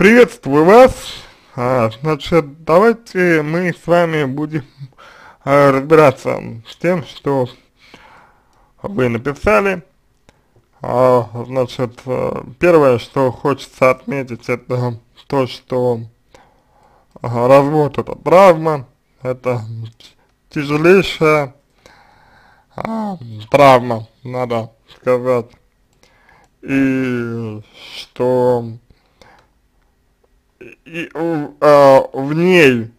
Приветствую вас. А, значит, давайте мы с вами будем а, разбираться с тем, что вы написали. А, значит, э, первое, что хочется отметить, это то, что а, развод это травма, это тяжелейшая а, травма, надо сказать. И что и, а, в ней,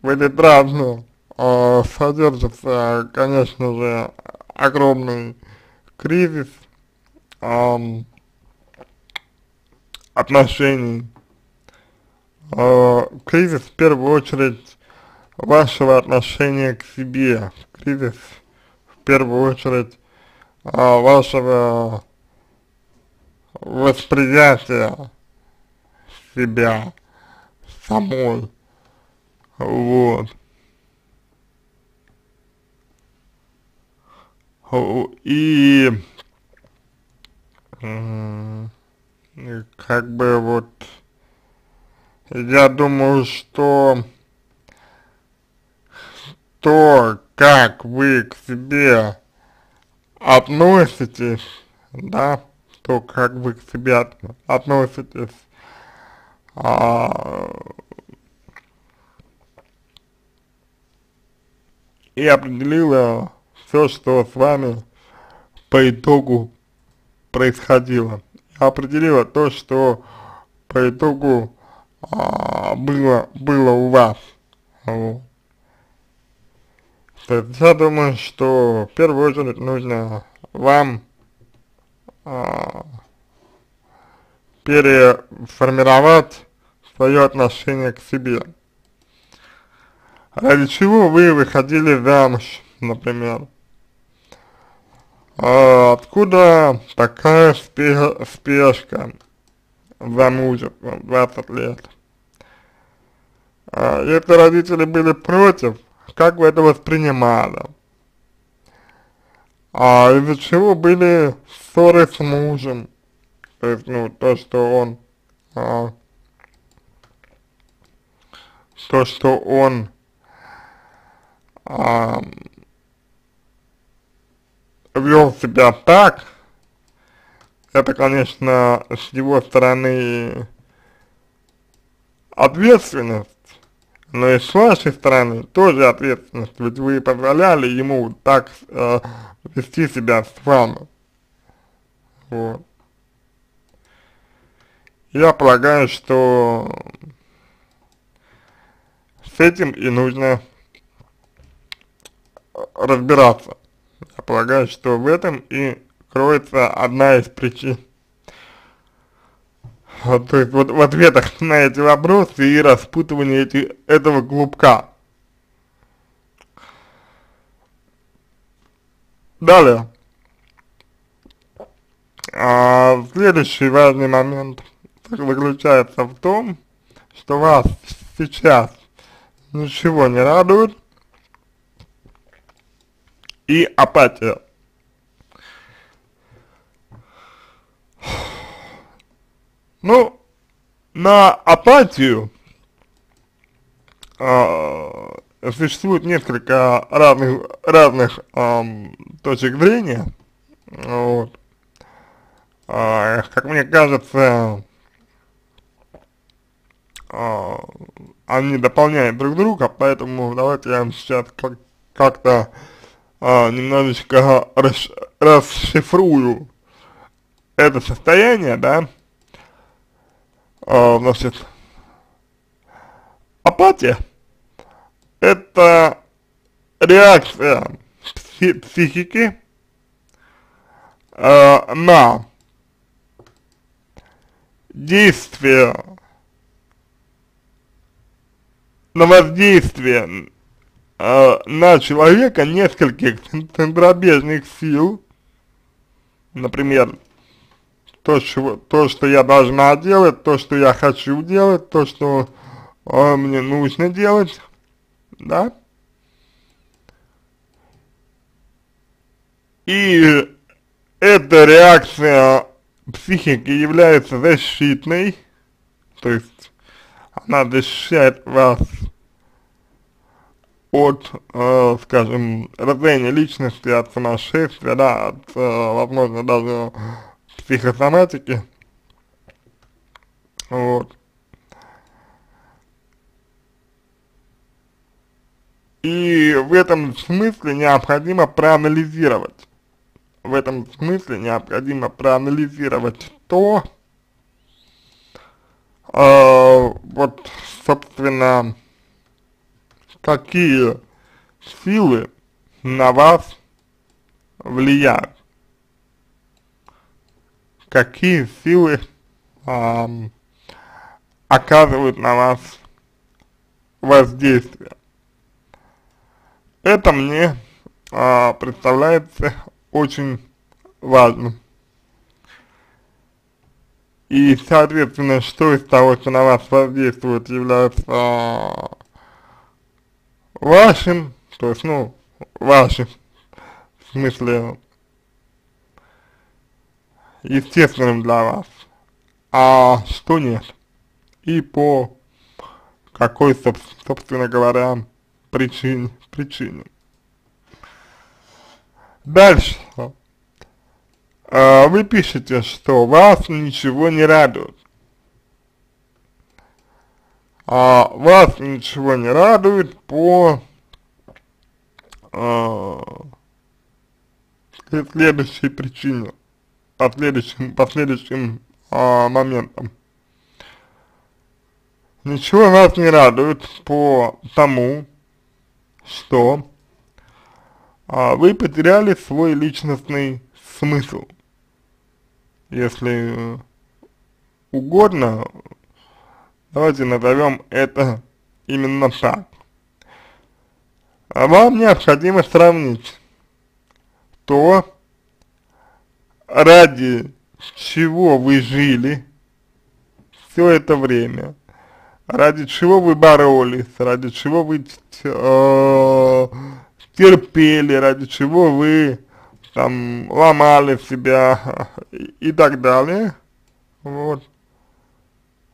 в этой травме, а, содержится, конечно же, огромный кризис а, отношений, а, кризис в первую очередь вашего отношения к себе, кризис в первую очередь а, вашего восприятия себя самой, вот. И как бы вот я думаю, что то, как вы к себе относитесь, да, то, как вы к себе относитесь, а, и определила все, что с вами по итогу происходило. Определила то, что по итогу а, было, было у вас. Вот. То есть я думаю, что в первую очередь нужно вам а, переформировать свое отношение к себе. Ради чего вы выходили замуж, например? А откуда такая спешка за мужеством 20 лет? А если родители были против, как вы это воспринимали? А из-за чего были ссоры с мужем? То есть, ну, то, что он, а, то, что он а, вел себя так, это, конечно, с его стороны ответственность, но и с вашей стороны тоже ответственность, ведь вы позволяли ему так э, вести себя с вами. Вот. Я полагаю, что с этим и нужно разбираться. Я полагаю, что в этом и кроется одна из причин. То есть вот в ответах на эти вопросы и распутывании эти, этого клубка. Далее. А, следующий важный момент заключается в том, что вас сейчас ничего не радует, и апатия. Ну, на апатию э, существует несколько разных, разных э, точек зрения, вот. Э, как мне кажется, э, они дополняют друг друга, поэтому давайте я вам сейчас как-то как а, немножечко расш, расшифрую это состояние, да, а, значит, апатия – это реакция пси психики а, на действие, на воздействие э, на человека нескольких центробежных сил, например, то, что, то, что я должна делать, то, что я хочу делать, то, что э, мне нужно делать, да? И эта реакция психики является защитной то есть она защищает вас от, э, скажем, разрушения личности, от сумасшествия, да, от, э, возможно, даже психосоматики, вот. И в этом смысле необходимо проанализировать, в этом смысле необходимо проанализировать то, э, вот, собственно, какие силы на вас влияют, какие силы э, оказывают на вас воздействие. Это мне э, представляется очень важным. И, соответственно, что из того, что на вас воздействует, является э, вашим, то есть, ну, вашим, в смысле, естественным для вас, а что нет. И по какой, собственно говоря, причине. причине. Дальше. А, вы пишете, что вас ничего не радует. А вас ничего не радует по а, следующей причине, по следующим, по следующим а, моментам. Ничего вас не радует по тому, что а, вы потеряли свой личностный смысл. Если угодно, давайте назовем это именно так. А вам необходимо сравнить то, ради чего вы жили все это время, ради чего вы боролись, ради чего вы э, терпели, ради чего вы там ломали себя и, так далее. Вот.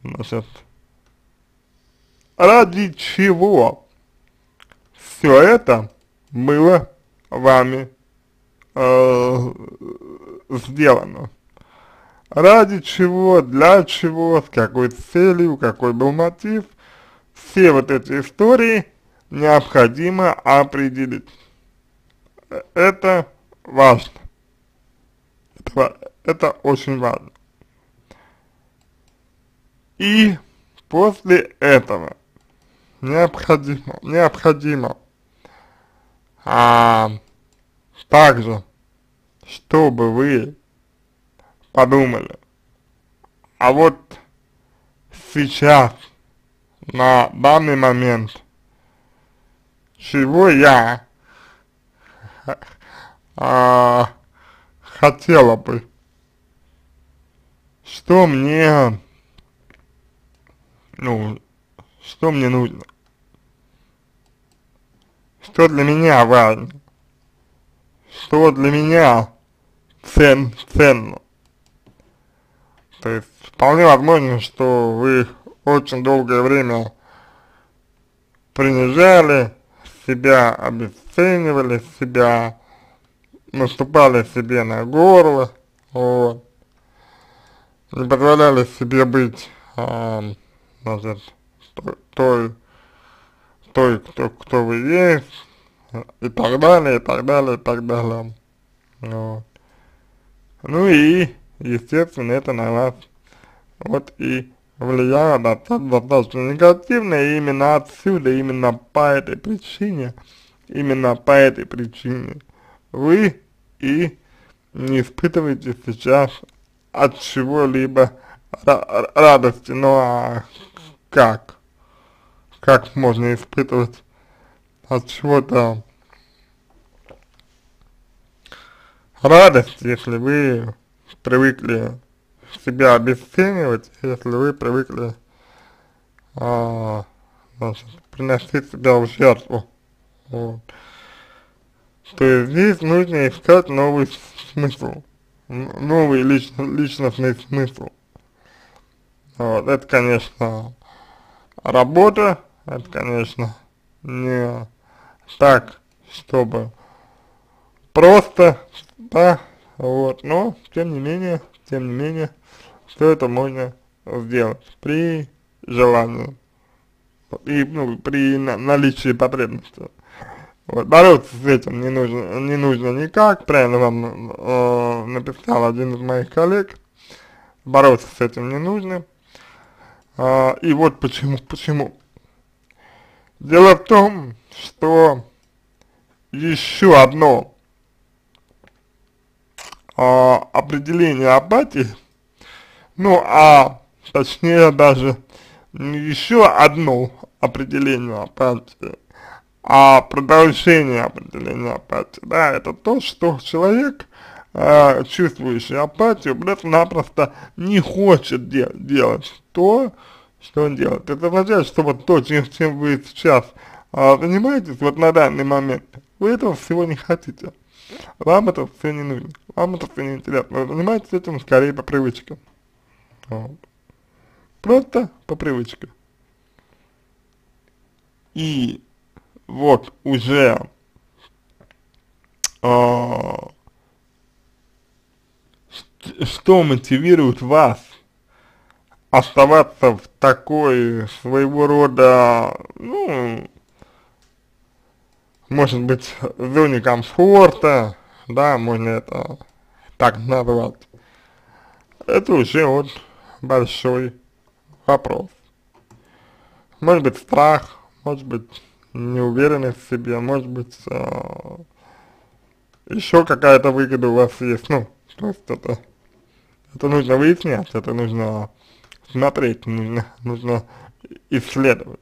Значит, ради чего все это было вами э, сделано? Ради чего, для чего, с какой целью, какой был мотив, все вот эти истории необходимо определить. Это важно. Это, это очень важно. И после этого необходимо, необходимо. А, также, чтобы вы подумали, а вот сейчас, на данный момент, чего я а, хотела бы, что мне, ну, что мне нужно, что для меня важно, что для меня цен, ценно. То есть вполне возможно, что вы очень долгое время принижали себя, обесценивали себя, наступали себе на горло, вот, не позволяли себе быть, а, значит, той, той, кто, кто вы есть, и так далее, и так далее, и так далее, вот. Ну и естественно, это на вас вот и влияло достаточно негативно, и именно отсюда, именно по этой причине, именно по этой причине вы и не испытываете сейчас от чего-либо радости, ну а как? Как можно испытывать от чего-то радость, если вы привыкли себя обесценивать, если вы привыкли а, значит, приносить себя в жертву. Вот. То есть здесь нужно искать новый смысл, новый лично, личностный смысл. Вот, это, конечно, работа, это, конечно, не так, чтобы просто, да, вот, но, тем не менее, тем не менее, все это можно сделать при желании и, ну, при на наличии потребности. Вот, бороться с этим не нужно, не нужно никак, правильно вам э, написал один из моих коллег, бороться с этим не нужно. Э, и вот почему, почему. Дело в том, что еще одно э, определение апатии, ну, а точнее даже еще одно определение апатии, а продолжение определения апатии, да, это то, что человек, э, чувствующий апатию, просто-напросто не хочет де делать то, что он делает. Это означает, что вот то, чем, вы сейчас э, занимаетесь, вот на данный момент, вы этого всего не хотите. Вам это все не нужно, вам это все не интересно. Вы занимаетесь этим скорее по привычке. Вот. Просто по привычке. И вот уже э, что мотивирует вас оставаться в такой своего рода, ну, может быть, зоне комфорта, да, можно это так назвать. Это уже вот большой вопрос. Может быть страх, может быть неуверенность в себе, может быть, э, еще какая-то выгода у вас есть, ну, то есть это, это нужно выяснять, это нужно смотреть, нужно, нужно исследовать.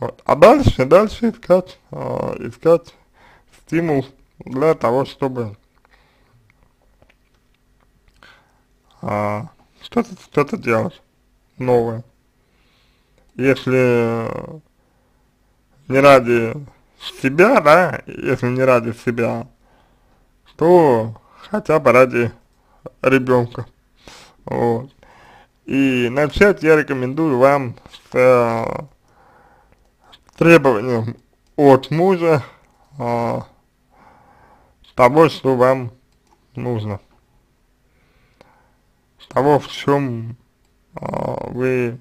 Вот. А дальше, дальше искать, э, искать стимул для того, чтобы э, что-то что-то делать новое. Если не ради себя, да, если не ради себя, то хотя бы ради ребенка. Вот. И начать я рекомендую вам с э, требованием от мужа э, того, что вам нужно. Того, в чем э, вы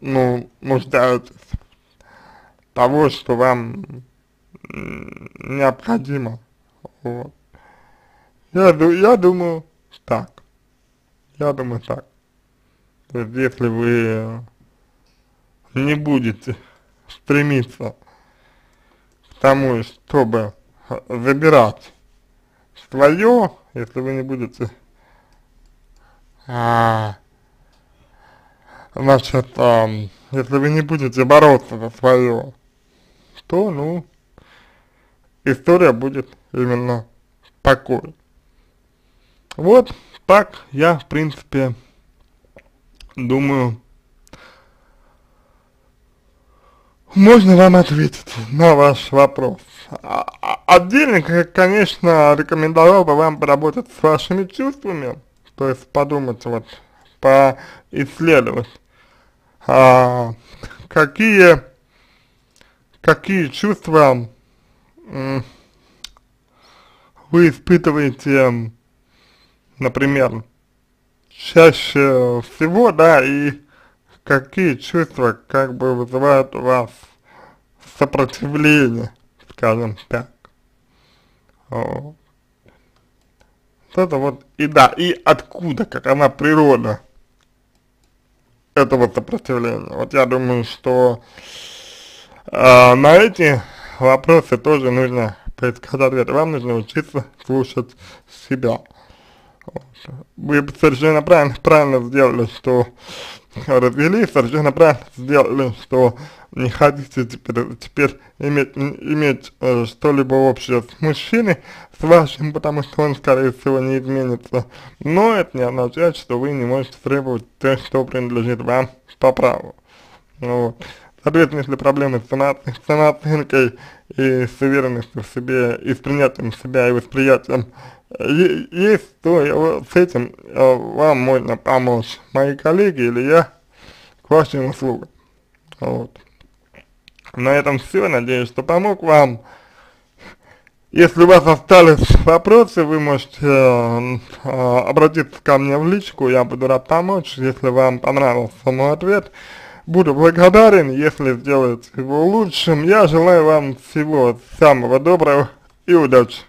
ну, нуждаетесь того, что вам необходимо. Вот. Я, я думаю так. Я думаю так. То есть, если вы не будете стремиться к тому, чтобы забирать свое, если вы не будете а, значит, а, если вы не будете бороться за свое, то, ну, история будет именно такой. Вот так я, в принципе, думаю, можно вам ответить на ваш вопрос. А, а, отдельно, конечно, рекомендовал бы вам поработать с вашими чувствами, то есть подумать вот, поисследовать, а, какие какие чувства вы испытываете, например, чаще всего, да, и какие чувства как бы вызывают у вас сопротивление, скажем так. Вот. Это вот, и да, и откуда, какова природа этого сопротивления. Вот я думаю, что а, на эти вопросы тоже нужно поискать ответы. Вам нужно учиться слушать себя. Вы совершенно правильно, правильно сделали, что развелись, совершенно правильно сделали, что не хотите теперь, теперь иметь, иметь э, что-либо общее с мужчиной, с вашим, потому что он, скорее всего, не изменится. Но это не означает, что вы не можете требовать то, что принадлежит вам по праву. Вот Соответственно, если проблемы с, само, с самооценкой и с уверенностью в себе, и с принятием себя, и восприятием есть, то с этим э, вам можно помочь. Мои коллеги или я к вашим услугам. Вот. На этом все. Надеюсь, что помог вам. Если у вас остались вопросы, вы можете э, э, обратиться ко мне в личку, я буду рад помочь. Если вам понравился мой ответ, буду благодарен, если сделаете его лучшим. Я желаю вам всего самого доброго и удачи.